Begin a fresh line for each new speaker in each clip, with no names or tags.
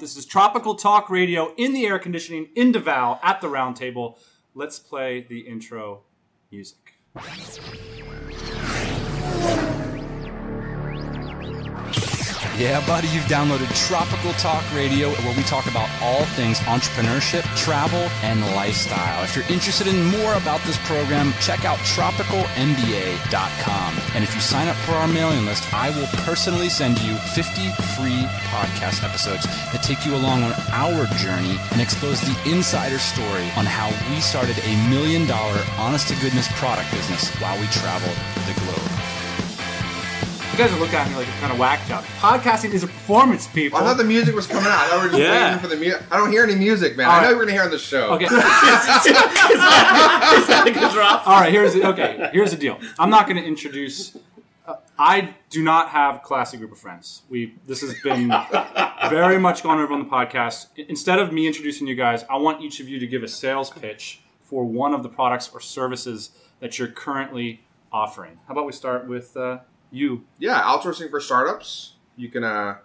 This is Tropical Talk Radio in the air conditioning in Davao at the round table. Let's play the intro music.
Yeah, buddy, you've downloaded Tropical Talk Radio, where we talk about all things entrepreneurship, travel, and lifestyle. If you're interested in more about this program, check out tropicalmba.com. And if you sign up for our mailing list, I will personally send you 50 free podcast episodes that take you along on our journey and expose the insider story on how we started a million dollar honest to goodness product business while we traveled the globe.
You guys are looking at me like a kind of whack job. Podcasting is a performance, people.
I thought the music was coming out. I thought we were just
Yeah.
waiting for the music. I don't hear any music, man.
All
I know
right.
we're gonna hear on the show.
Okay.
Like a drop.
All right. Here's the, okay. Here's the deal. I'm not going to introduce. Uh, I do not have classy group of friends. We this has been very much gone over on the podcast. I- Instead of me introducing you guys, I want each of you to give a sales pitch for one of the products or services that you're currently offering. How about we start with uh, you?
Yeah, outsourcing for startups. You can uh,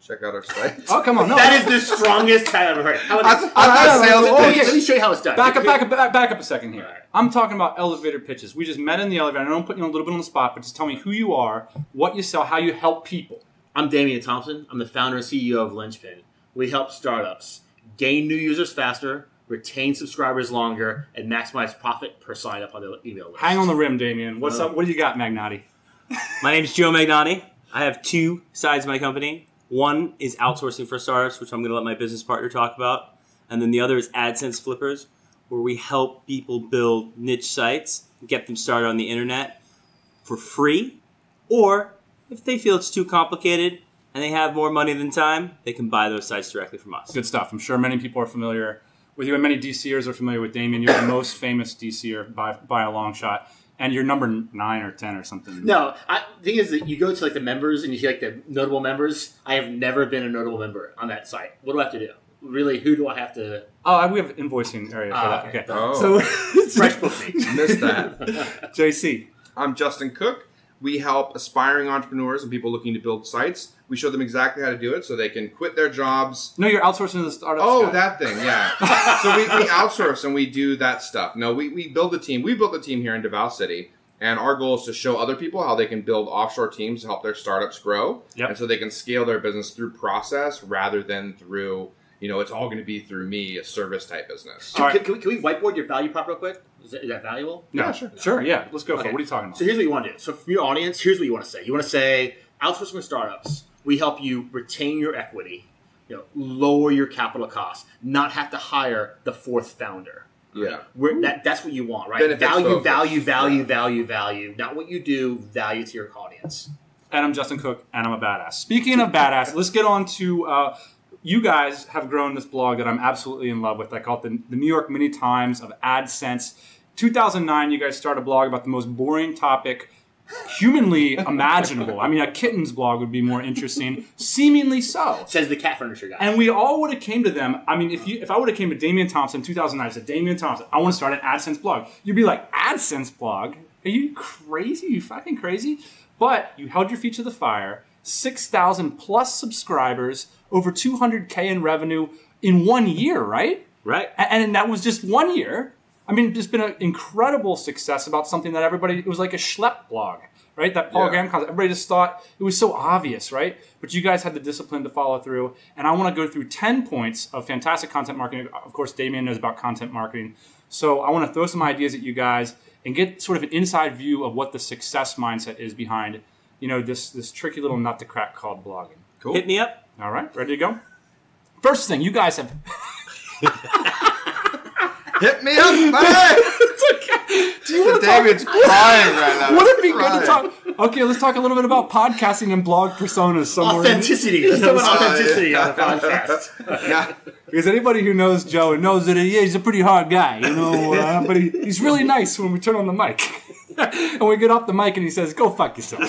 check out our site.
Oh, come on. No.
That is the strongest title I've ever heard. How about
That's,
this?
that's
I-
a
I-
sales
oh,
pitch.
yeah.
Let me show you how it's done.
Back up, back up, back back up a second here.
Alright.
I'm talking about elevator pitches. We just met in the elevator. I know I'm putting you a little bit on the spot, but just tell me who you are, what you sell, how you help people.
I'm Damian Thompson. I'm the founder and CEO of Linchpin. We help startups gain new users faster, retain subscribers longer, and maximize profit per sign up on the email list.
Hang on the rim, Damian. What's
Uh,
up? What do you got, Magnotti?
My name is Joe Magnotti. I have two sides of my company. One is outsourcing for startups, which I'm going to let my business partner talk about. And then the other is AdSense Flippers, where we help people build niche sites, get them started on the internet for free. Or if they feel it's too complicated and they have more money than time, they can buy those sites directly from us.
Good stuff. I'm sure many people are familiar with you, and many DCers are familiar with Damian. You're the most famous DCer by by a long shot, and you're number nine or ten or something.
No, I, the thing is that you go to like the members and you see like the notable members. I have never been a notable member on that site. What do I have to do? Really, who do I have to?
Oh, we have invoicing area for
Ah,
that.
okay.
Okay.
Oh.
So,
Fresh book me.
Missed that.
JC.
I'm Justin Cooke. We help aspiring entrepreneurs and people looking to build sites. We show them exactly how to do it so they can quit their jobs.
No, you're outsourcing the startup.
Oh,
guy.
that thing, yeah. so we, we outsource and we do that stuff. No, we, we build a team. We built a team here in Davao City, and our goal is to show other people how they can build offshore teams to help their startups grow,
Yep.
and so they can scale their business through process rather than through you know it's all going to be through me, a service type business.
All right.
Can, can, we, can we whiteboard your value prop real quick? Is that, is that valuable?
No,
Yeah, sure.
Sure, yeah. Let's go for it. What are you talking about?
So here's what you want to do. So for your audience, here's what you want to say. You want to say, outsourcing for startups. We help you retain your equity, you know, lower your capital costs, not have to hire the fourth founder.
Yeah.
We're, that, that's what you want, right?
Benefits
value,
focused.
value, value,
Yeah.
value, value. Not what you do, value to your audience.
and I'm Justin Cooke, and I'm a badass. Speaking of badass, let's get on to uh, you guys have grown this blog that I'm absolutely in love with. I call it the, the New York Mini Times of AdSense. 2009, you guys start a blog about the most boring topic humanly imaginable. I mean, a kitten's blog would be more interesting, seemingly so.
Says the cat furniture guy.
And we all would have came to them. I mean, if you if I would have came to Damian Thompson in 2009, I said, Damian Thompson, I want to start an AdSense blog. You'd be like, AdSense blog? Are you crazy? you fucking crazy? But you held your feet to the fire. 6,000 plus subscribers, over 200K in revenue in one year, right?
Right?
And that was just one year. I mean, there's been an incredible success about something that everybody, it was like a schlep blog, right? That Paul
Yeah.
Graham concept. Everybody just thought it was so obvious, right? But you guys had the discipline to follow through. And I want to go through 10 points of fantastic content marketing. Of course, Damian knows about content marketing. So I want to throw some ideas at you guys and get sort of an inside view of what the success mindset is behind, you know, this, this tricky little nut to crack called blogging.
Cool.
Hit me up.
All right, ready to go? First thing, you guys have
Hit me up, man.
Do you want to
David's crying right now.
Would it be good to talk? Okay, let's talk a little bit about podcasting and blog personas somewhere. in-
Authenticity. Let's talk about authenticity
yeah.
on the podcast.
Yeah.
Because anybody who knows Joe knows that he, yeah, he's a pretty hard guy, you know. Uh, but he, he's really nice when we turn on the mic, and we get off the mic, and he says, "Go fuck yourself."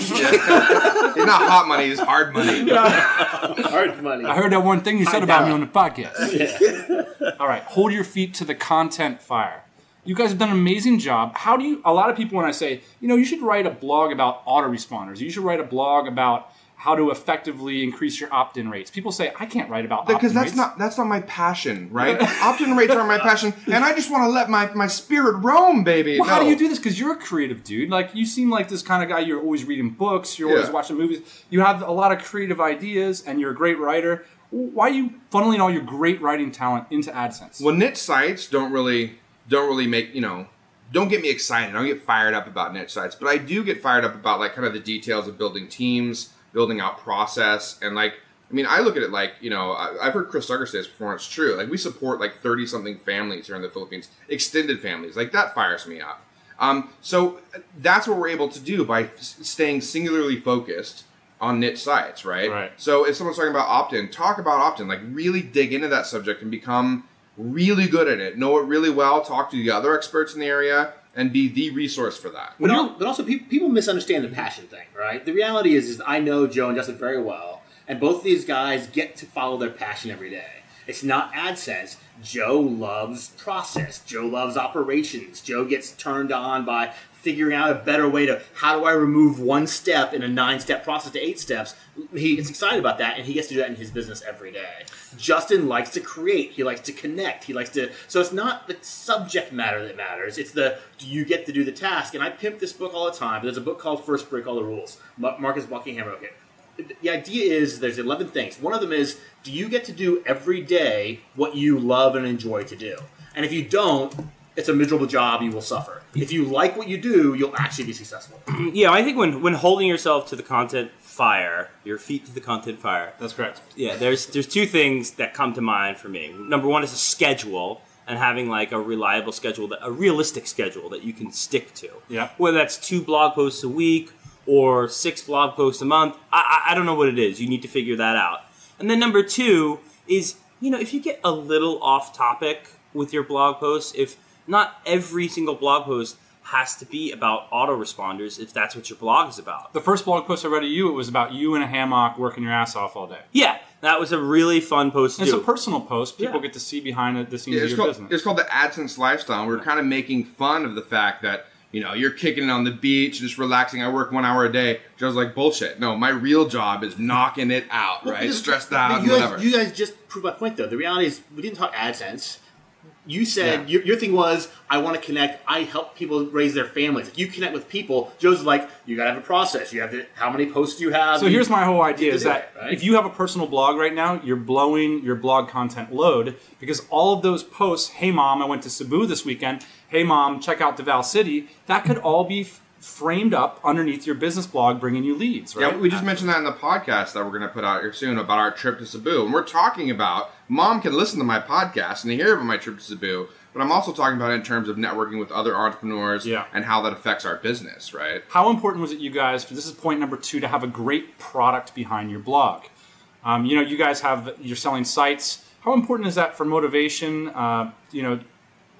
He's not hot money, he's hard money.
Hard money.
I heard that one thing you said about me on the podcast. All right, hold your feet to the content fire. You guys have done an amazing job. How do you? A lot of people, when I say, you know, you should write a blog about autoresponders, you should write a blog about how to effectively increase your opt-in rates. People say I can't write about
because that's
rates.
not that's not my passion, right? Opt-in rates aren't my passion, and I just want to let my, my spirit roam, baby.
Well, how do you do this? Because you're a creative dude. Like you seem like this kind of guy. You're always reading books. You're always
Yeah.
watching movies. You have a lot of creative ideas, and you're a great writer. Why are you funneling all your great writing talent into AdSense?
Well, niche sites don't really don't really make you know don't get me excited. I don't get fired up about niche sites, but I do get fired up about like kind of the details of building teams, building out process, and like I mean, I look at it like you know I, I've heard Chris Ducker say this before. and It's true. Like we support like thirty something families here in the Philippines, extended families. Like that fires me up. Um, so that's what we're able to do by s- staying singularly focused on niche sites, right?
Right.
So if someone's talking about opt-in, talk about opt-in. Like really dig into that subject and become really good at it. Know it really well. Talk to the other experts in the area and be the resource for that.
But, al- but also, people, people misunderstand the passion thing, right? The reality is, is I know Joe and Justin very well, and both these guys get to follow their passion every day. It's not AdSense. Joe loves process. Joe loves operations. Joe gets turned on by figuring out a better way to how do I remove one step in a nine-step process to eight steps. He gets excited about that, and he gets to do that in his business every day. Justin likes to create. He likes to connect. He likes to. So it's not the subject matter that matters. It's the do you get to do the task. And I pimp this book all the time. There's a book called First Break All the Rules. Ma- Marcus Buckingham wrote it. The idea is there's 11 things. One of them is do you get to do every day what you love and enjoy to do? And if you don't, it's a miserable job. You will suffer. If you like what you do, you'll actually be successful.
Yeah, I think when when holding yourself to the content fire, your feet to the content fire.
That's correct.
Yeah, there's there's two things that come to mind for me. Number one is a schedule and having like a reliable schedule, that, a realistic schedule that you can stick to.
Yeah.
Whether that's two blog posts a week or six blog posts a month, I, I I don't know what it is. You need to figure that out. And then number two is you know if you get a little off topic with your blog posts, if not every single blog post has to be about autoresponders if that's what your blog is about.
The first blog post I read of you, it was about you in a hammock working your ass off all day.
Yeah, that was a really fun post to
It's
do.
a personal post. People
Yeah.
get to see behind the scenes
Yeah,
of
it's,
your
called,
business.
it's called the AdSense lifestyle. We're kind of making fun of the fact that you know you're kicking it on the beach, just relaxing. I work one hour a day. Joe's like bullshit. No, my real job is knocking it out, right?
Because-
Stressed out,
you guys,
whatever.
You guys just proved my point, though. The reality is, we didn't talk AdSense. You said your, your thing was, I want to connect. I help people raise their families. If you connect with people, Joe's like, you got to have a process. You have to. How many posts do you have?
So
You-
here's my whole idea: is that
it, right?
if you have a personal blog right now, you're blowing your blog content load because all of those posts. Hey mom, I went to Cebu this weekend. Hey mom, check out Davao City. That could all be f- framed up underneath your business blog, bringing you leads. Right?
Yeah, we just mentioned that in the podcast that we're going to put out here soon about our trip to Cebu. And we're talking about, mom can listen to my podcast and hear about my trip to Cebu, but I'm also talking about it in terms of networking with other entrepreneurs
Yeah.
and how that affects our business, right?
How important was it, you guys? For this is point number two to have a great product behind your blog. Um, you know, you guys have you're selling sites. How important is that for motivation? Uh, you know,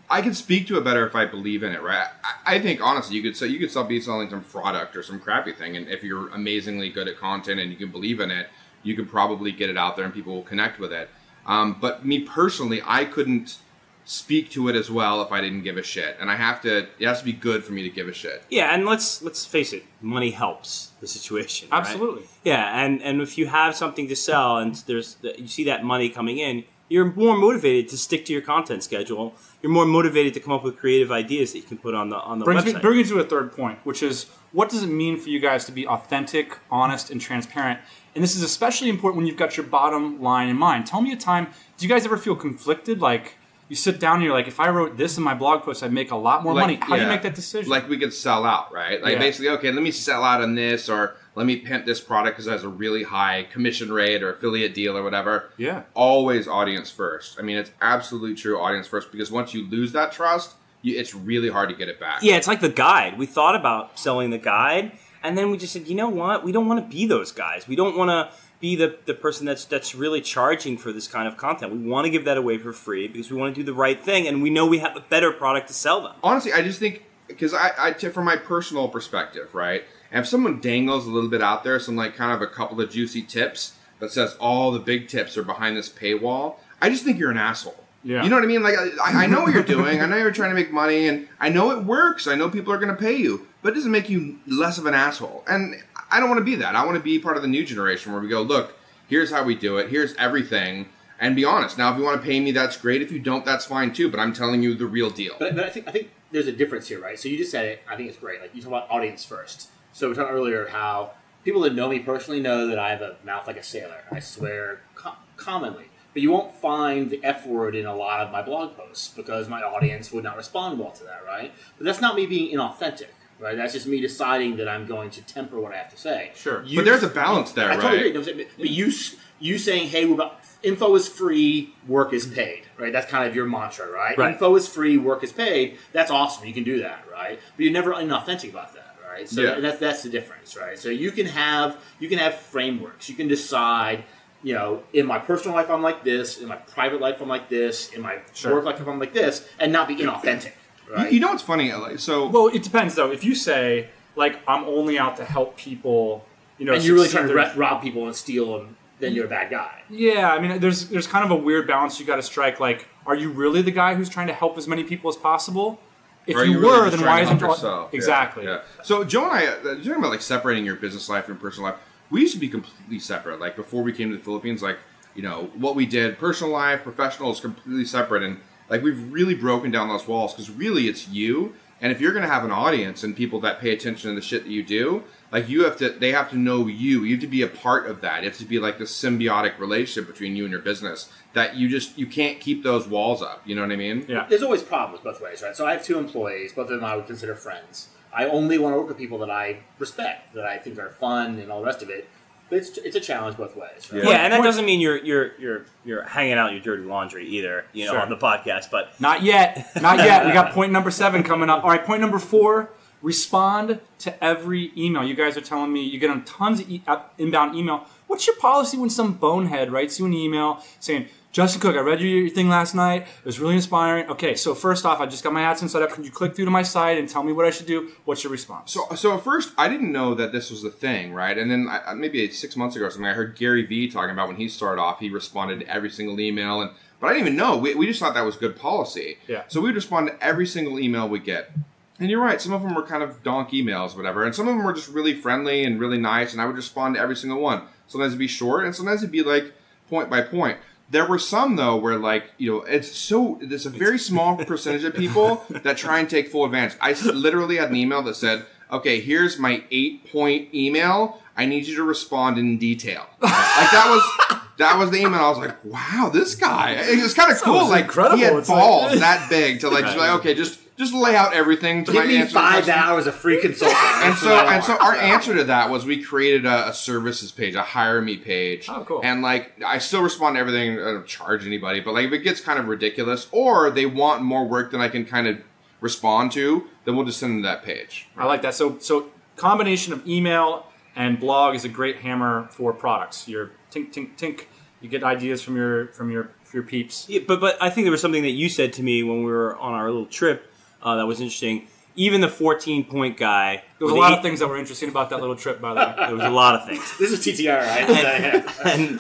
I could speak to it better if I believe in it, right? I, I think honestly, you could say you could sell be selling some product or some crappy thing, and if you're amazingly good at content and you can believe in it, you can probably get it out there and people will connect with it. Um, but me personally, I couldn't speak to it as well if I didn't give a shit, and I have to. It has to be good for me to give a shit.
Yeah, and let's let's face it, money helps the situation. right?
Absolutely.
Yeah, and and if you have something to sell and there's you see that money coming in, you're more motivated to stick to your content schedule. You're more motivated to come up with creative ideas that you can put on the on the
brings me,
website.
brings me to a third point, which is what does it mean for you guys to be authentic, honest, and transparent? And this is especially important when you've got your bottom line in mind. Tell me a time. Do you guys ever feel conflicted? Like you sit down and you're like, if I wrote this in my blog post, I'd make a lot more money. How do you make that decision?
Like we could sell out, right? Like
Yeah.
basically, okay, let me sell out on this, or let me pimp this product because it has a really high commission rate or affiliate deal or whatever.
Yeah.
Always audience first. I mean, it's absolutely true, audience first, because once you lose that trust, you, it's really hard to get it back.
yeah, it's like the guide. We thought about selling the guide, and then we just said, you know what? We don't want to be those guys. We don't want to be the, the person that's that's really charging for this kind of content. We want to give that away for free because we want to do the right thing, and we know we have a better product to sell them.
honestly, I just think because I, I t- from my personal perspective, right? And if someone dangles a little bit out there, some like kind of a couple of juicy tips that says all the big tips are behind this paywall, I just think you're an asshole.
Yeah.
You know what I mean? Like I, I know what you're doing. I know you're trying to make money, and I know it works. I know people are going to pay you, but it doesn't make you less of an asshole. And I don't want to be that. I want to be part of the new generation where we go, look, here's how we do it. Here's everything. And be honest. Now, if you want to pay me, that's great. If you don't, that's fine too. But I'm telling you the real deal.
But, but I think I think there's a difference here, right? So you just said it. I think it's great. Like you talk about audience first. So we talked earlier how people that know me personally know that I have a mouth like a sailor. I swear co- commonly. But you won't find the F word in a lot of my blog posts because my audience would not respond well to that, right? But that's not me being inauthentic, right? That's just me deciding that I'm going to temper what I have to say.
Sure.
You
but there's a balance there,
I
right?
totally agree. But you you saying, "Hey, we're about, info is free, work is paid," right? That's kind of your mantra, right?
Right.
Info is free, work is paid. That's awesome. You can do that, right? But you're never inauthentic about that, right? So
Yeah.
that's that's the difference, right? So you can have you can have frameworks. You can decide. You know, in my personal life, I'm like this. In my private life, I'm like this. In my
Sure.
work life, I'm like this, and not be inauthentic,
You-
right?
You know what's funny? Like, So
Well, it depends though. If you say like I'm only out to help people, you know,
and you're really trying to
their-
rob people and steal them, then you're a bad guy.
Yeah, I mean, there's there's kind of a weird balance you got to strike. Like, are you really the guy who's trying to help as many people as possible? If
Or are
you, were,
just
then why isn't
help
all-
yourself? Yeah,
exactly?
Yeah, So Joe and I, uh, you're talking about like separating your business life and personal life. We used to be completely separate. Like before we came to the Philippines, like you know what we did, personal life, professional is completely separate, and like we've really broken down those walls because really it's you. And if you're going to have an audience and people that pay attention to the shit that you do, like you have to, they have to know you. You have to be a part of that. You have to be like this symbiotic relationship between you and your business that you just you can't keep those walls up. You know what I mean?
Yeah.
there's always problems both ways, right? So I have two employees, both of them I would consider friends. I only want to work with people that I respect, that I think are fun, and all the rest of it. But it's, it's a challenge both ways. Right?
Yeah, and that doesn't mean you're you're you're you're hanging out your dirty laundry either, you know,
Sure.
on the podcast. But
Not yet. Not yet. We got point number seven coming up. All right, point number four. Respond to every email. You guys are telling me you get on tons of e- uh, inbound email. What's your policy when some bonehead writes you an email saying, Justin Cooke, I read your thing last night. It was really inspiring. Okay, so first off, I just got my AdSense set up. Can you click through to my site and tell me what I should do? What's your response?
So, so at first, I didn't know that this was a thing, right? And then I, maybe six months ago or something, I heard Gary Vee talking about when he started off, he responded to every single email, and but I didn't even know. We, we just thought that was good policy.
Yeah.
So we'd respond to every single email we get. And you're right, some of them were kind of donk emails, whatever, and some of them were just really friendly and really nice, and I would respond to every single one. Sometimes it'd be short, and sometimes it'd be like point by point. There were some though where like you know it's so there's a very small percentage of people that try and take full advantage. I literally had an email that said, "Okay, here's my eight point email. I need you to respond in detail." like that was that was the email. I was like, "Wow, this guy." It was kind of cool. Like
incredible.
he had
It's like-
balls that big to like just like, "Okay, just just lay out everything to
Give
my
me
answer."
five
question."
hours of free consulting.
and so and so our answer to that was we created a, a services page, a hire me page.
Oh, cool.
And like I still respond to everything. I don't charge anybody, but like if it gets kind of ridiculous, or they want more work than I can kind of respond to, then we'll just send them to that page.
I like that. So, so combination of email and blog is a great hammer for products. Your tink, tink, tink. You get ideas from your from your your peeps.
Yeah, but but I think there was something that you said to me when we were on our little trip uh, that was interesting. Even the 14 point guy.
There was a lot
eight-
of things that were interesting about that little trip, by the way.
There was a lot of things,
this is TTR, right?
and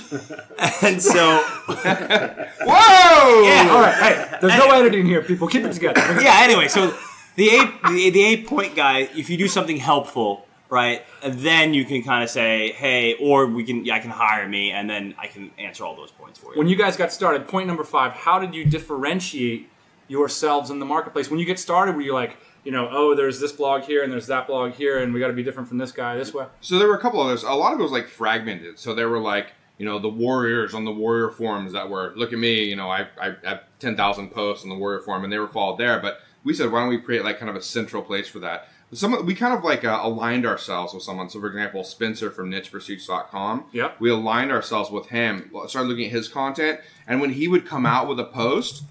and so
Whoa!
Yeah.
All right, hey, there's no editing here, people. Keep it together.
yeah. Anyway, so the eight the, the eight point guy. If you do something helpful, right, and then you can kind of say, hey, or we can yeah, I can hire me, and then I can answer all those points for you.
When you guys got started, point number five, how did you differentiate yourselves in the marketplace? When you get started, were you like, you know, oh, there's this blog here and there's that blog here, and we got to be different from this guy this way?
So there were a couple others. A lot of it was like fragmented. So there were like, you know, the warriors on the warrior forums that were, look at me, you know, I, I have 10,000 posts on the warrior forum and they were followed there. But we said, why don't we create like kind of a central place for that? Some we kind of like uh, aligned ourselves with someone. So for example, Spencer from nichepursuits.com.
Yep.
We aligned ourselves with him, started looking at his content. And when he would come out with a post,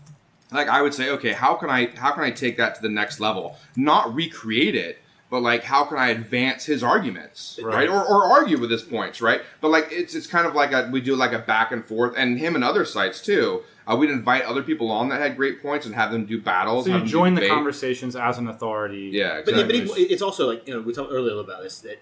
like I would say, okay, how can I how can I take that to the next level? Not recreate it, but like how can I advance his arguments, right?
Right.
Or, or argue with his points, right? But like it's it's kind of like a we do like a back and forth, and him and other sites too. Uh, we'd invite other people on that had great points and have them do battles.
So you
them
join the
debate.
conversations as an authority.
Yeah,
But,
exactly.
but it- it's also like you know we talked earlier about this that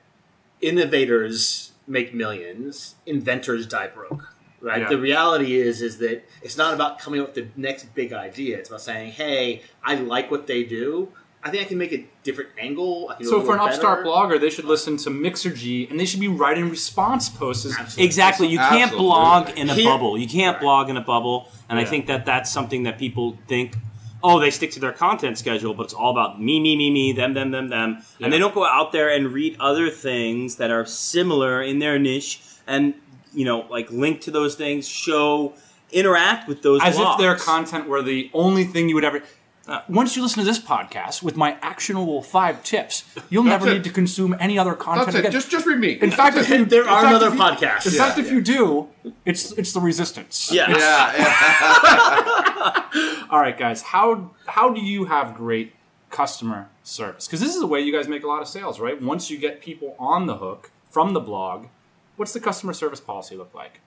innovators make millions, inventors die broke. Right.
Yeah.
The reality is is that it's not about coming up with the next big idea. It's about saying, "Hey, I like what they do. I think I can make a different angle. I can
So for an
little
upstart blogger, they should listen to Mixergy, and they should be writing response posts.
Absolutely.
Exactly. You can't
Absolutely.
blog in a
Here-
bubble. You can't
Right.
blog in a bubble, and I think that that's something that people think. Oh, they stick to their content schedule, but it's all about me, me, me, me, them, them, them, them,
Yeah.
and they don't go out there and read other things that are similar in their niche, and you know, like link to those things, show, interact with those
as if their content were the only thing you would ever. Uh, once you listen to this podcast with my actionable five tips, you'll
That's
never
it.
need to consume any other content
That's it.
again.
Just just read me.
in fact, if you,
There
in
are
fact,
other
you-
podcasts.
In
Yeah,
fact, if you do, it's it's the resistance.
Yeah.
yeah, yeah.
All right, guys. How how do you have great customer service? Because this is the way you guys make a lot of sales, right? Once you get people on the hook from the blog, what's the customer service policy look like?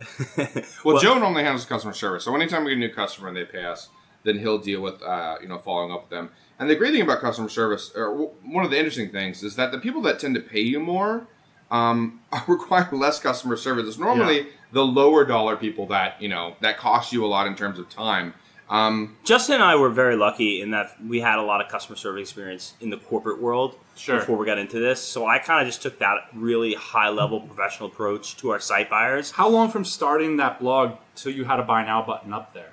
Well, Joe normally handles customer service, so anytime we get a new customer and they pay us, then he'll deal with uh, you know following up with them. And the great thing about customer service, or one of the interesting things, is that the people that tend to pay you more um, require less customer service. It's normally
Yeah.
the lower dollar people that you know that cost you a lot in terms of time. Um,
Justin and I were very lucky in that we had a lot of customer service experience in the corporate world
Sure.
before we got into this. So I kind of just took that really high level professional approach to our site buyers.
How long from starting that blog till you had a buy now button up there?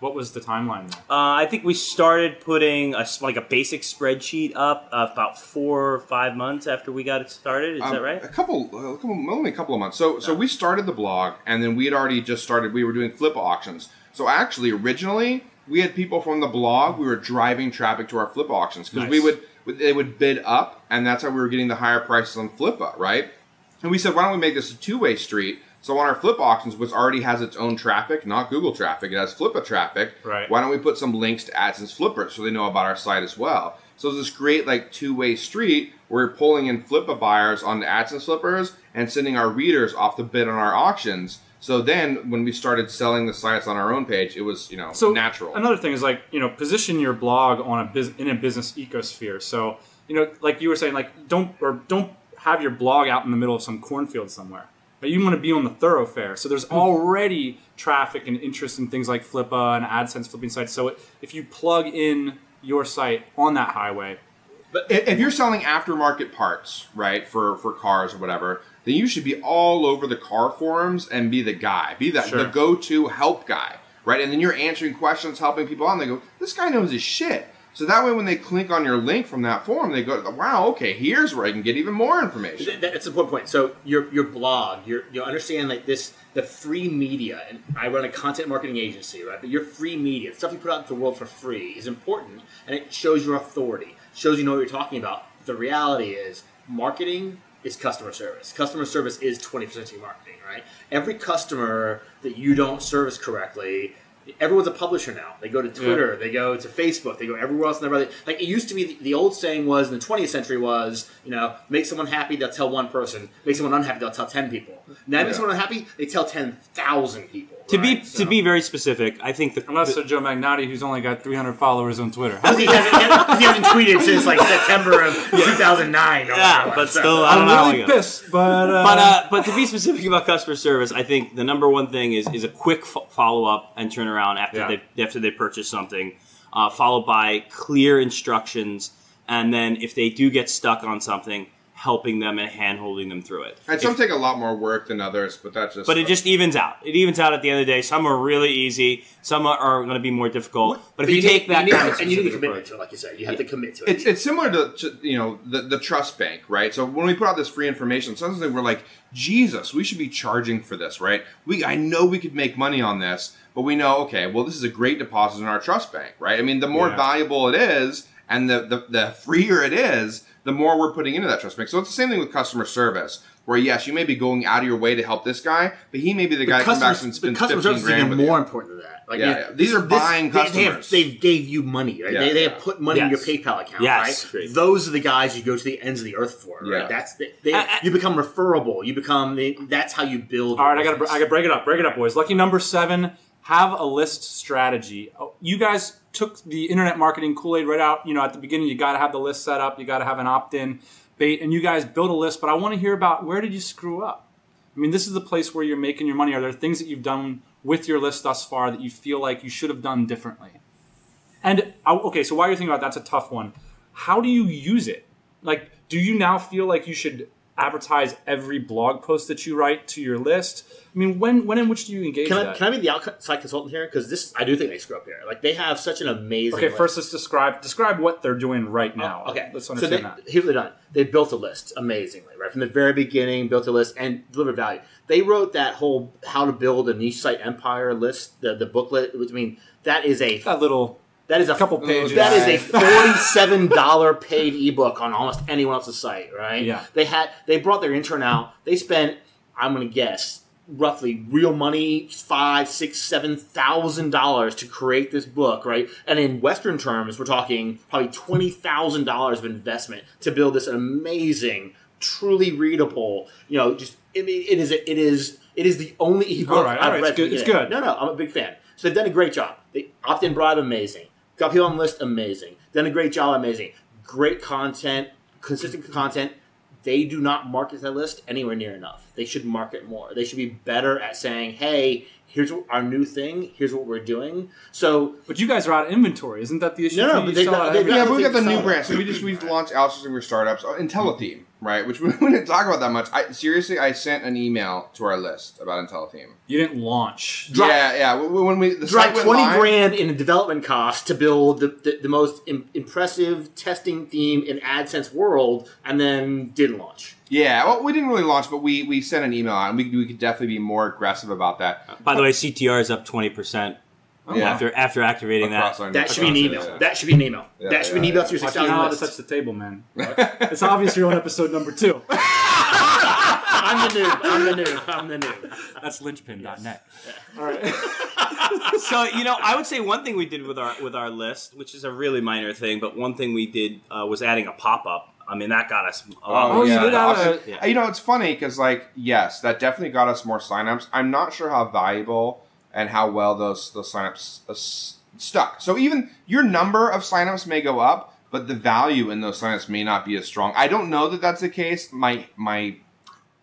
What was the timeline there?
Uh, I think we started putting a, s- like a basic spreadsheet up uh, about four or five months after we got it started. Is
Um,
that right?
A couple, a couple, only a couple of months. So, so we started the blog, and then we had already just started. We were doing flip auctions. So actually, originally, we had people from the blog. We were driving traffic to our flip auctions because we would they would bid up, and that's how we were getting the higher prices on Flippa, right? And we said, why don't we make this a two way street? So on our flip auctions, which already has its own traffic, not Google traffic, it has Flippa traffic.
Right.
Why don't we put some links to AdSense Flippers so they know about our site as well? So it's this great like two way street where we're pulling in Flippa buyers on onto AdSense Flippers and sending our readers off the bid on our auctions. So then when we started selling the sites on our own page, it was you know
so
natural.
Another thing is like you know position your blog on a bus- in a business ecosphere. So you know, like you were saying, like don't or don't have your blog out in the middle of some cornfield somewhere. But you want to be on the thoroughfare. So there's hmm. already traffic and interest in things like Flippa and AdSense flipping sites. So if you plug in your site on that highway,
if if you're selling aftermarket parts, right, for for cars or whatever, then you should be all over the car forums and be the guy, be that
Sure.
the go-to help guy, right? And then you're answering questions, helping people out, and they go, "This guy knows his shit." So that way, when they click on your link from that forum, they go, "Wow, okay, here's where I can get even more information."
That's an important point. So your your blog, your you understand like this the free media, and I run a content marketing agency, right? But your free media, stuff you put out into the world for free, is important, and it shows your authority, shows you know what you're talking about. The reality is, marketing is customer service. Customer service is 20th century marketing, right? Every customer that you don't service correctly. Everyone's a publisher now. They go to Twitter, they go to Facebook, they go everywhere else in their Like it used to be, the, the old saying was in the 20th century was, you know, make someone happy, they'll tell one person. Make someone unhappy, they'll tell 10 people. Now, make someone unhappy, they tell 10,000 people.
To be
right?
to be very specific, I think the,
unless
the-
they're Joe Magnotti, who's only got 300 followers on Twitter.
Because he hasn't, he hasn't tweeted since like September of 2009. or
yeah, but
So-
still, I don't
I'm
know. how
really
go.
pissed, but uh,
But uh, but to be specific about customer service, I think the number one thing is is a quick fo- follow up and turn around after
Yeah.
they after they purchase something, uh, followed by clear instructions, and then if they do get stuck on something, helping them and hand holding them through it.
And some take a lot more work than others, but that's just.
But it just evens out. It evens out at the end of the day. Some are really easy. Some are, are going to be more difficult. But if you,
need-
take that
need,
kind of
and you need a
specific
commitment
approach-
to it, like you said. You have to commit to it.
It's, it's similar to, to you know the, the trust bank, right? So when we put out this free information, sometimes we're like, Jesus, we should be charging for this, right? We I know we could make money on this, but we know okay, well this is a great deposit in our trust bank, right? I mean, the more
Yeah.
valuable it is, and the, the the freer it is, the more we're putting into that trust bank. So it's the same thing with customer service, where yes, you may be going out of your way to help this guy, but he may be the guy who comes back and
but
spends
customer
fifteen
service is
grand
even more
you.
important than that. Like,
Yeah, yeah. These are
this-
buying
they- They, have,
customers.
they gave you money, right?
Yeah,
they, they have put money in your PayPal account,
Yes.
right? Those are the guys you go to the ends of the earth for, right?
Yeah.
That's the, they,
I- I-
you become referable. You become they, that's how you build.
All right,
your
right, I got. I got to break it up. Break it up, boys. Lucky number seven. Have a list strategy. Oh, You guys took the internet marketing Kool Aid right out. You know, at the beginning, you got to have the list set up. You got to have an opt in bait, and you guys built a list. But I want to hear about where did you screw up. I mean, this is the place where you're making your money. Are there things that you've done with your list thus far that you feel like you should have done differently? And uh, okay, so while you're thinking about it, that's a tough one. How do you use it? Like, do you now feel like you should advertise every blog post that you write to your list? I mean, when when in which do you engage
Can I,
that?
can I be the outside consultant here? Because this, I do think they screw up here. Like they have such an amazing.
okay,
list.
first let's describe describe what they're doing right oh, now.
Oh, okay,
let's
so
understand
they,
that.
Here's what they've done. They built a list amazingly, right from the very beginning. Built a list and delivered value. They wrote that whole how to build a niche site empire list, the, the booklet. Which I mean, that is a
That little
that is a
couple pages.
That is a forty-seven dollar paid ebook on almost anyone else's site, right?
Yeah.
They had they brought their intern out. They spent, I'm going to guess, roughly real money five, six, seven thousand dollars to create this book, right? And in Western terms, we're talking probably twenty thousand dollars of investment to build this amazing, truly readable. You know, just I mean, it is it is it is the only ebook
All right, all
I've read.
it's good, it's good.
No, no, I'm a big fan. So they've done a great job. They opt-in bribe, amazing. Got people on list, amazing. Done a great job, amazing. Great content, consistent content. They do not market that list anywhere near enough. They should market more. They should be better at saying, "Hey, here's what, our new thing. Here's what we're doing." So
But you guys are out of inventory, isn't that the issue?
No, no,
you?
but
You
they've got-
uh,
they've
every-
got-
Yeah, but we got the new brand. So we just we launched outsourcing for startups. Uh, oh, IntelliTheme, right? Which we, we didn't talk about that much. I seriously, I sent an email to our list about IntelliTheme.
You didn't launch.
Drop-
yeah, yeah. w- w- When we the
drop twenty
live-
grand in development cost to build the, the, the most Im- impressive testing theme in AdSense world, and then didn't launch.
Yeah, well, we didn't really launch, but we we sent an email out, and we we could definitely be more aggressive about that.
By the way, CTR is up twenty percent
Yeah.
after after activating
Across
that.
That should be an email.
yeah.
That should be an email.
Yeah,
that should be an
yeah,
email to your
Watch
six
me know how to touch the table, man. it's obvious you're on episode number two.
I'm the noob. I'm the noob. I'm the noob.
That's linchpin.net.
All right.
so you know, I would say one thing we did with our with our list, which is a really minor thing, but one thing we did uh, was adding a pop up. I mean, that got us a lot.
Oh,
more
you
yeah,
did
the
have
a-
Uh, You know, it's funny because, like, yes, that definitely got us more signups. I'm not sure how valuable and how well those those signups uh, stuck. So even your number of signups may go up, but the value in those signups may not be as strong. I don't know that that's the case. My my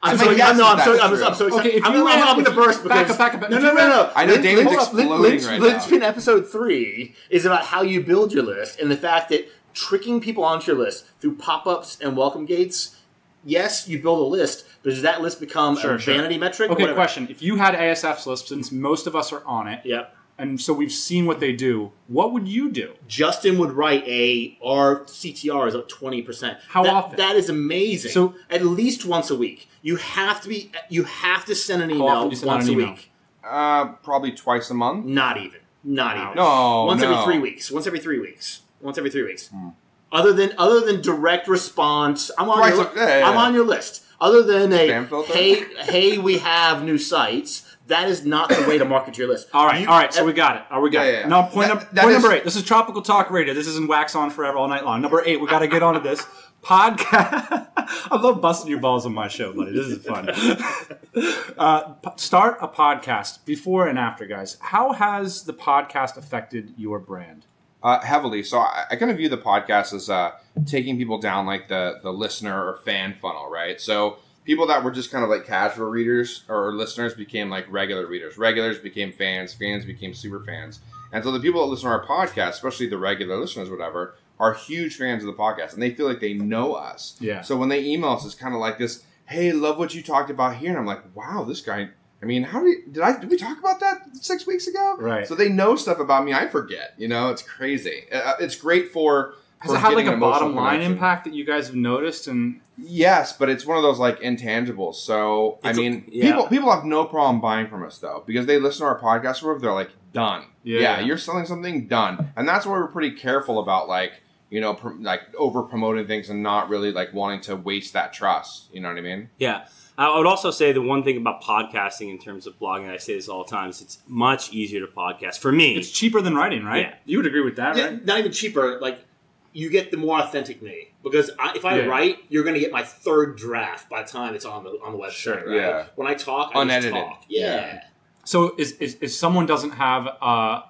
I'm
So
so,
my guess
I'm, no, I'm so, I'm,
true.
I'm so excited.
Okay, if
I'm,
you
gonna- I'm,
ran-
I'm going to
if you-
burst
back up, back up, back
no,
up.
no,
If
no,
you
no.
I know
Lynch-
David's
Lynch-
exploding
Lynch-
right
Linchpin episode three is about how you build your list and the fact that tricking people onto your list through pop-ups and welcome gates. Yes, you build a list, but does that list become
Sure,
a
sure.
vanity metric?
Okay,
Whatever.
question. If you had ASF's list, since most of us are on it,
Yep.
and so we've seen what they do, what would you do?
Justin would write a our CTR is up twenty percent.
How
That-
often?
That is amazing.
So-
at least once a week. You have to be. You have to send an email
send
once
an
a
email?
week.
uh, probably twice a month.
Not even. Not even.
No,
Once every three weeks. Once every three weeks. Once every three weeks.
Hmm.
Other than other than direct response, I'm on
Twice
your
a- yeah, yeah,
I'm on your list. Other than a hey hey we have new sites. That is not the way to market your list.
All right,
You-
all right. So we got it. Right, we got
Yeah,
it.
yeah.
Now, point,
That-
num-
that
point
is-
number eight. This is Tropical Talk Radio. This isn't wax on forever all night long. Number eight. We got to get onto this podcast. I love busting your balls on my show, buddy. This is fun. uh, p- start a podcast before and after, guys. How has the podcast affected your brand?
Uh, heavily. So I, I kind of view the podcast as uh, taking people down like the the listener or fan funnel, right? So people that were just kind of like casual readers or listeners became like regular readers. Regulars became fans. Fans became super fans. And so the people that listen to our podcast, especially the regular listeners, whatever, are huge fans of the podcast, and they feel like they know us.
Yeah.
So when they email us, it's kind of like this. Hey, love what you talked about here, and I'm like, wow, this guy. I mean, how do we, did I did we talk about that six weeks ago?
Right.
So they know stuff about me. I forget. You know, it's crazy. Uh, it's great for.
Has
for
it had like a bottom line
connection.
impact that you guys have noticed? And
Yes, but it's one of those like intangibles. So I
It's a-
mean,
yeah.
people people have no problem buying from us though because they listen to our podcast. Or they're like, done.
Yeah.
Yeah, you're selling something done, and that's why we're pretty careful about like you know pr- like over promoting things and not really like wanting to waste that trust. You know what I mean?
Yeah. I would also say the one thing about podcasting in terms of blogging, I say this all the time, is it's much easier to podcast for me.
it's cheaper than writing, right?
Yeah.
You would agree with that,
Yeah,
right?
not even cheaper. Like you get the more authentic me because I, if I
Yeah.
write, you're going to get my third draft by the time it's on the on the website.
Sure,
right?
yeah.
When I talk, I
Unedited.
Just talk. Yeah.
Yeah.
So, is, is if someone doesn't have uh,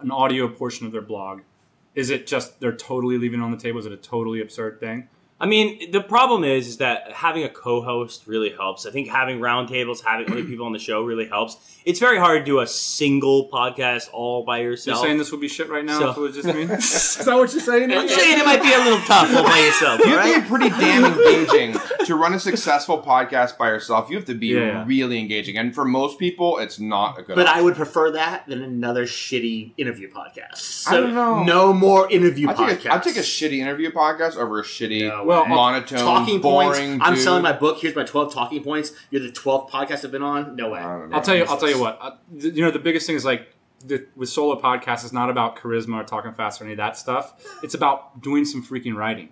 an audio portion of their blog, is it just they're totally leaving it on the table? Is it a totally absurd thing?
I mean, the problem is, is that having a co-host really helps. I think having roundtables, having other people on the show really helps. It's very hard to do a single podcast all by
You're
yourself.
saying this would be shit right now
So-
if it was just me?
Is that what you're saying?
I'm saying it might be a little tough all by yourself.
You
all
have to be pretty damn engaging to run a successful podcast by yourself. You have to be
Yeah, yeah.
really engaging, and for most people, it's not a good.
But I would prefer that than another shitty interview podcast. So
I don't know.
No more interview
I
podcasts.
take, a, I take a shitty interview podcast over a shitty,
No
Well,
monotone,
talking
boring.
points. I'm
dude.
selling my book. Here's my 12 talking points. You're the 12th podcast I've been on. No way.
I don't know.
I'll tell you. I'll tell you what. Uh, th- you know, the biggest thing is like the, with solo podcasts, it's not about charisma or talking fast or any of that stuff. It's about doing some freaking writing.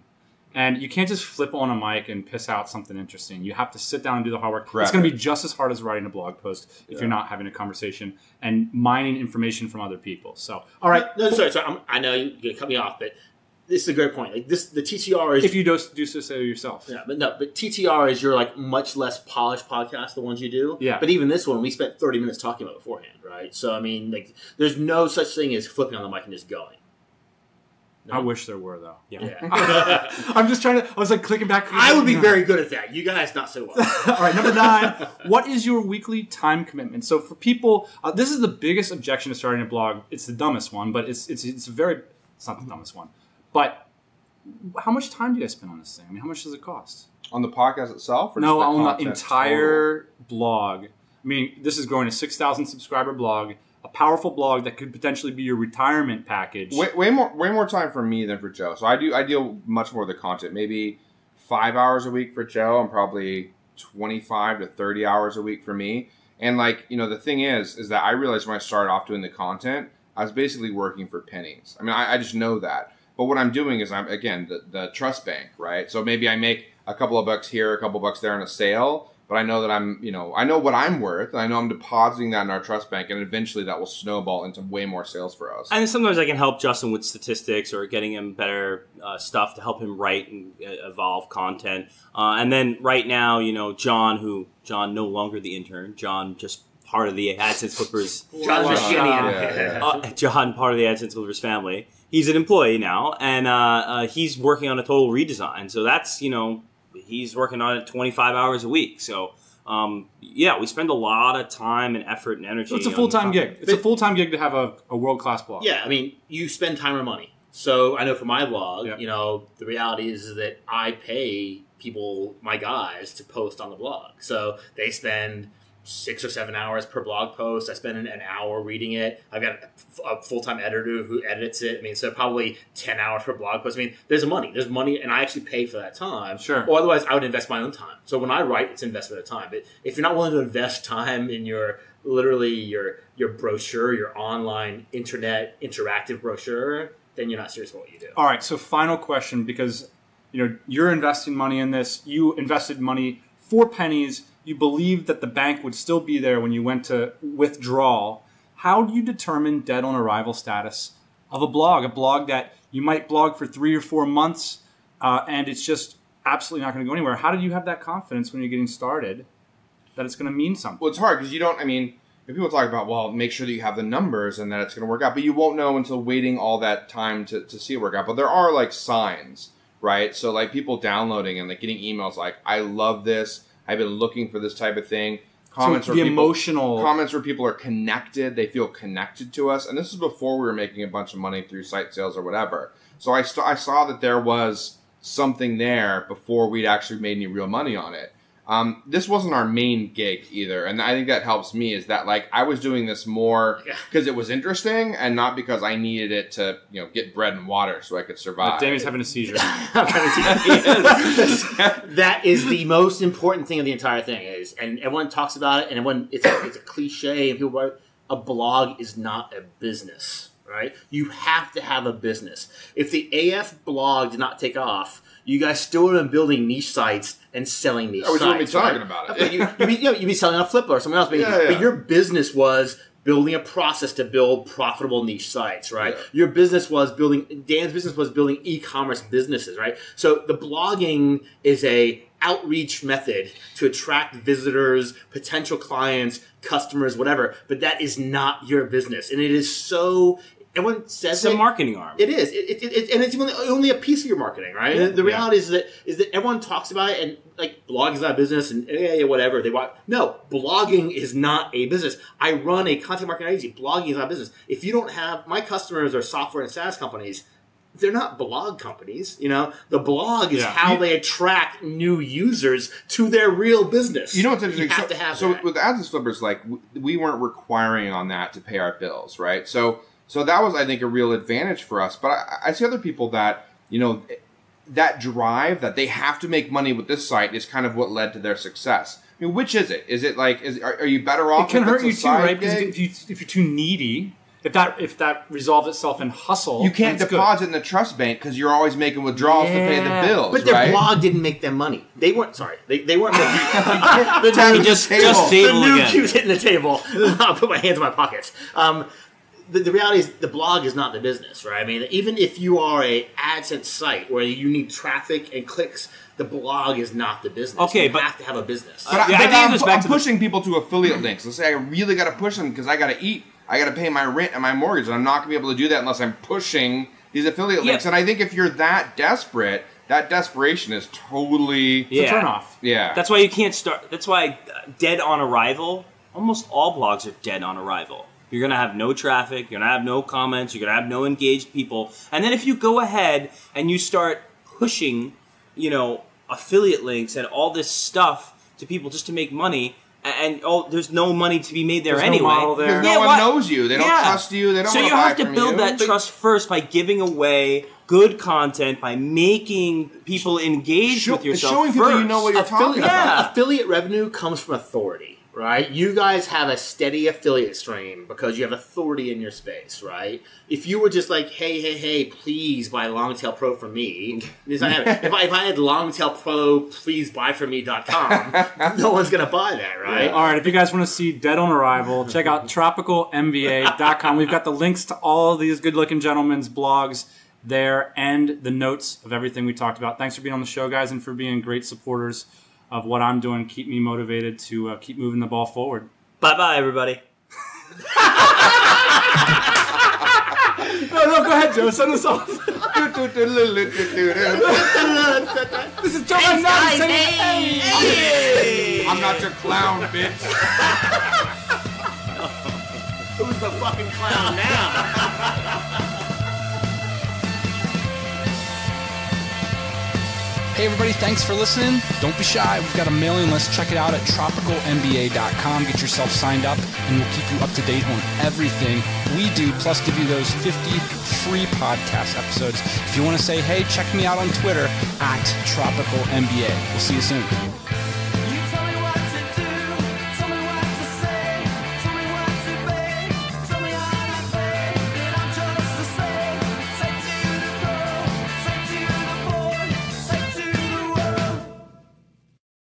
And you can't just flip on a mic and piss out something interesting. You have to sit down and do the hard work.
Correct.
It's going to be just as hard as writing a blog post if you're not having a conversation and mining information from other people. So, all right,
No, sorry, sorry. I'm, I know you, you cut me off, but this is a great point. Like this, the TTR is
if you do, do so say yourself.
Yeah, but no, but TTR is your like much less polished podcast, the ones you do.
Yeah.
But even this one, we spent thirty minutes talking about beforehand, right? So I mean, like, there's no such thing as flipping on the mic and just going.
I wish there were though.
Yeah.
Yeah.
I'm just trying to. I was like clicking back.
I would be very good at that. You guys, not so well.
All right, number nine. what is your weekly time commitment? So for people, uh, this is the biggest objection to starting a blog. It's the dumbest one, but it's it's it's very. It's not the dumbest one, but how much time do you guys spend on this thing? I mean, how much does it cost?
on the podcast itself, or
no,
just
on the entire blog. I mean, this is growing a six thousand subscriber blog, a powerful blog that could potentially be your retirement package.
Way, way more, way more time for me than for Joe. So I do, I deal much more with the content. Maybe five hours a week for Joe, and probably twenty-five to thirty hours a week for me. And like, you know, the thing is, is that I realized when I started off doing the content, I was basically working for pennies. I mean, I, I just know that. But what I'm doing is I'm again the, the trust bank, right? So maybe I make a couple of bucks here, a couple of bucks there on a sale, but I know that I'm, you know, I know what I'm worth, and I know I'm depositing that in our trust bank, and eventually that will snowball into way more sales for us.
And sometimes I can help Justin with statistics or getting him better uh, stuff to help him write and uh, evolve content. Uh, and then right now, you know, John, who John no longer the intern, John just part of the AdSense Flippers
John
Wow.
Michigan.
Yeah, yeah.
uh, John, part of the AdSense Flippers family. He's an employee now, and uh, uh, he's working on a total redesign. So that's you know, he's working on it 25 hours a week. So um, yeah, we spend a lot of time and effort and energy.
So it's a full time gig. It's a full time gig to have a, a world class blog.
Yeah, I mean, you spend time or money. So I know for my blog,
Yep.
you know, the reality is that I pay people, my guys, to post on the blog. So they spend six or seven hours per blog post. I spend an, hour reading it. I've got a, a full time editor who edits it. I mean, so probably ten hours per blog post. I mean, there's money. There's money, and I actually pay for that time.
Sure.
Or otherwise, I would invest my own time. So when I write, it's investment of time. But if you're not willing to invest time in your literally your your brochure, your online internet interactive brochure, then you're not serious about what you do.
All right. So final question, because you know you're investing money in this. You invested money for pennies. You believed that the bank would still be there when you went to withdraw. How do you determine dead on arrival status of a blog? A blog that you might blog for three or four months, uh, and it's just absolutely not going to go anywhere. How did you have that confidence when you're getting started that it's going to mean something?
Well, it's hard because you don't. I mean, people talk about, well, make sure that you have the numbers and that it's going to work out, but you won't know until waiting all that time to, to see it work out. But there are like signs, right? So like people downloading and like getting emails like, "I love this. I've been looking for this type of thing." Comments
so
where
the
people,
emotional.
comments where people are connected. They feel connected to us, and this is before we were making a bunch of money through site sales or whatever. So I, st- I saw that there was something there before we'd actually made any real money on it. Um, this wasn't our main gig either, and I think that helps me. Is that like I was doing this more
Yeah.
because it was interesting, and not because I needed it to you know get bread and water so I could survive.
Damian's having a seizure.
that is the most important thing of the entire thing is and everyone talks about it and everyone it's a, it's a cliche and people write a blog is not a business right you have to have a business if the af blog did not take off you guys still would have been building niche sites and selling niche
Oh, we
sites
be talking
right?
about it.
You, you'd, be, you know, you'd be selling a flipper or something else but,
Yeah, yeah.
but your business was building a process to build profitable niche sites, right?
Yeah.
Your business was building Dan's business was building e-commerce businesses, right? So the blogging is a outreach method to attract visitors, potential clients, customers, whatever, but that is not your business. And it is so everyone says
It's a
it.
marketing arm.
It is, it, it, it, and it's only, only a piece of your marketing, right? The, the reality is that is that everyone talks about it, and like blogging is not a business, and yeah, yeah, whatever they want. No, blogging is not a business. I run a content marketing agency. Blogging is not a business. If you don't have my customers are software and SaaS companies. They're not blog companies, you know. The blog is
Yeah.
how they attract new users to their real business.
You know what's interesting?
You have
so,
to have
so
that.
with AdSense Flippers, like we weren't requiring on that to pay our bills, right? So so that was, I think, a real advantage for us. But I, I see other people that you know that drive that they have to make money with this site is kind of what led to their success. I mean, which is it? Is it like is are, are you better off?
It can
if
hurt you too, right? Because if, you, if you're too needy, if that if that resolves itself in hustle,
you can't
then it's good.
deposit in the trust bank because you're always making withdrawals to pay the bills,
But their
right?
blog didn't make them money. They weren't sorry. They, they weren't making the,
Tap the
just-
table.
just
the new
again.
keeps hitting the table. I'll put my hands in my pockets. Um, the, the reality is the blog is not the business, right? I mean, even if you are a AdSense site where you need traffic and clicks, the blog is not the business.
Okay,
you
but-
have to have a business.
But, I,
Yeah, I
but
think it
I'm, I'm
to the-
pushing people to affiliate links. Let's say I really got to push them because I got to eat. I got to pay my rent and my mortgage, and I'm not going to be able to do that unless I'm pushing these affiliate
Yeah.
links. And I think if you're that desperate, that desperation is totally
It's a
Yeah.
turn off.
yeah.
That's why you can't start. That's why uh, dead on arrival. Almost all blogs are dead on arrival. You're gonna have no traffic. You're gonna have no comments. You're gonna have no engaged people. And then if you go ahead and you start pushing, you know, affiliate links and all this stuff to people just to make money, a- and oh, there's no money to be made there
There's no
anyway.
model there.
Yeah,
no one
why-
knows you. They don't
Yeah.
trust you. They don't.
So you
buy
have to build
you.
that trust first by giving away good content, by making people engage
Show-
with yourself.
showing people you know what you're talking
affiliate,
about.
Affiliate revenue comes from authority, right? You guys have a steady affiliate stream because you have authority in your space, right? If you were just like, hey, hey, hey, please buy Longtail Pro from me. If I, had- if I, if I had Longtail Pro, please buy from me.com, no one's going to buy that, right?
All right, if you guys want to see Dead on Arrival, check out tropicalmba.com. We've got the links to all these good looking gentlemen's blogs there and the notes of everything we talked about. Thanks for being on the show, guys, and for being great supporters of what I'm doing. Keep me motivated to uh, keep moving the ball forward.
Bye bye, everybody.
No, no, go ahead, Joe. Send us off. this is Joe
Thanks, guys.
saying,
Hey!
I'm not your clown, bitch.
Who's the fucking clown now?
Hey everybody, thanks for listening. Don't be shy. We've got a mailing list. Check it out at tropicalmba.com. Get yourself signed up and we'll keep you up to date on everything we do, plus give you those 50 free podcast episodes. If you want to say, hey, check me out on Twitter at tropicalmba. We'll see you soon.